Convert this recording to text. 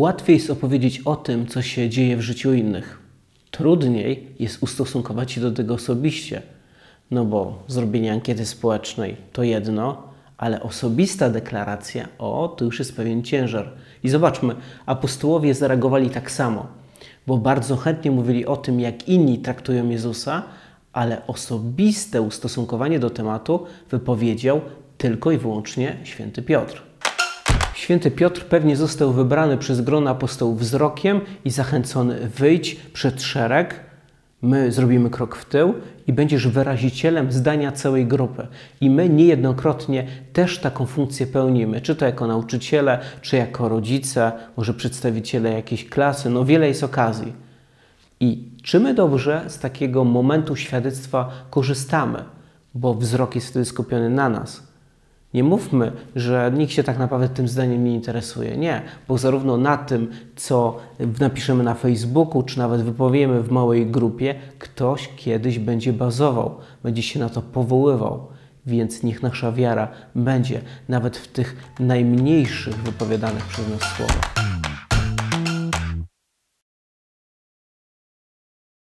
Łatwiej jest opowiedzieć o tym, co się dzieje w życiu innych. Trudniej jest ustosunkować się do tego osobiście. No bo zrobienie ankiety społecznej to jedno, ale osobista deklaracja, o, to już jest pewien ciężar. I zobaczmy, apostołowie zareagowali tak samo, bo bardzo chętnie mówili o tym, jak inni traktują Jezusa, ale osobiste ustosunkowanie do tematu wypowiedział tylko i wyłącznie święty Piotr. Święty Piotr pewnie został wybrany przez grono apostołów wzrokiem i zachęcony: wyjdź przed szereg, my zrobimy krok w tył i będziesz wyrazicielem zdania całej grupy. I my niejednokrotnie też taką funkcję pełnimy, czy to jako nauczyciele, czy jako rodzice, może przedstawiciele jakiejś klasy, no wiele jest okazji. I czy my dobrze z takiego momentu świadectwa korzystamy, bo wzrok jest wtedy skupiony na nas. Nie mówmy, że nikt się tak naprawdę tym zdaniem nie interesuje. Nie, bo zarówno na tym, co napiszemy na Facebooku, czy nawet wypowiemy w małej grupie, ktoś kiedyś będzie bazował, będzie się na to powoływał. Więc niech nasza wiara będzie nawet w tych najmniejszych wypowiadanych przez nas słowach.